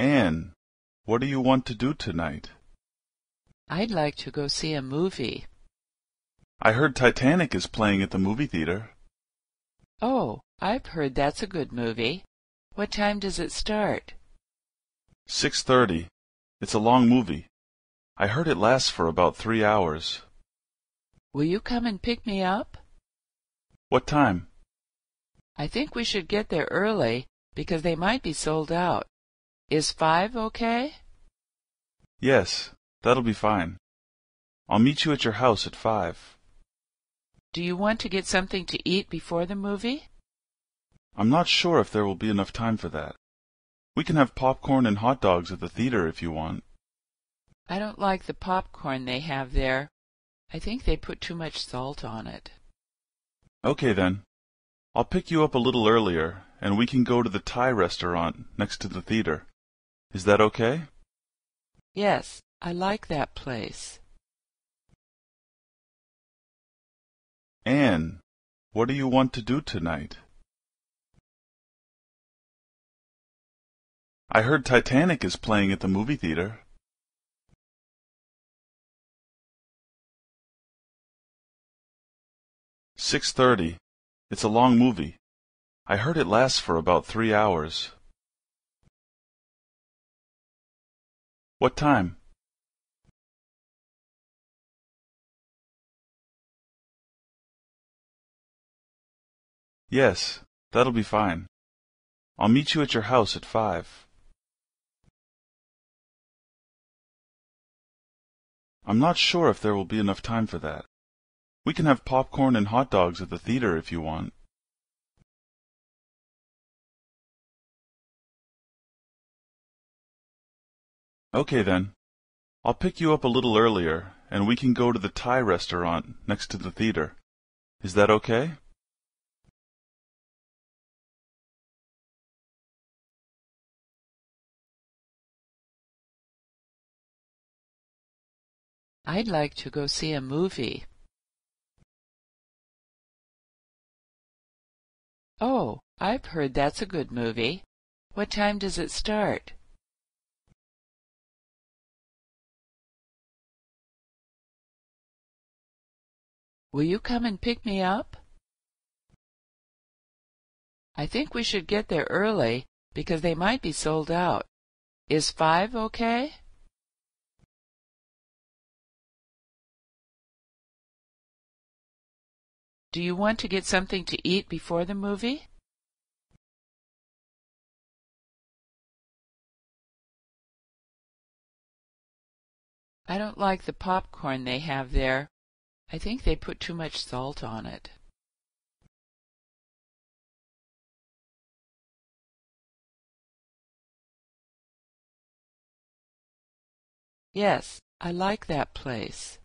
Anne, what do you want to do tonight? I'd like to go see a movie. I heard Titanic is playing at the movie theater. Oh, I've heard that's a good movie. What time does it start? Six thirty. It's a long movie. I heard it lasts for about three hours. Will you come and pick me up? What time? I think we should get there early because they might be sold out. Is five okay? Yes, that'll be fine. I'll meet you at your house at five. Do you want to get something to eat before the movie? I'm not sure if there will be enough time for that. We can have popcorn and hot dogs at the theater if you want. I don't like the popcorn they have there. I think they put too much salt on it. Okay then. I'll pick you up a little earlier, and we can go to the Thai restaurant next to the theater. Is that okay? Yes, I like that place. Anne, what do you want to do tonight? I heard Titanic is playing at the movie theater. Six thirty. It's a long movie. I heard it lasts for about three hours. What time? Yes, that'll be fine. I'll meet you at your house at five. I'm not sure if there will be enough time for that. We can have popcorn and hot dogs at the theater if you want. Okay then. I'll pick you up a little earlier, and we can go to the Thai restaurant next to the theater. Is that okay? I'd like to go see a movie. Oh, I've heard that's a good movie. What time does it start? Will you come and pick me up? I think we should get there early because they might be sold out. Is five okay? Do you want to get something to eat before the movie? I don't like the popcorn they have there. I think they put too much salt on it. Yes, I like that place.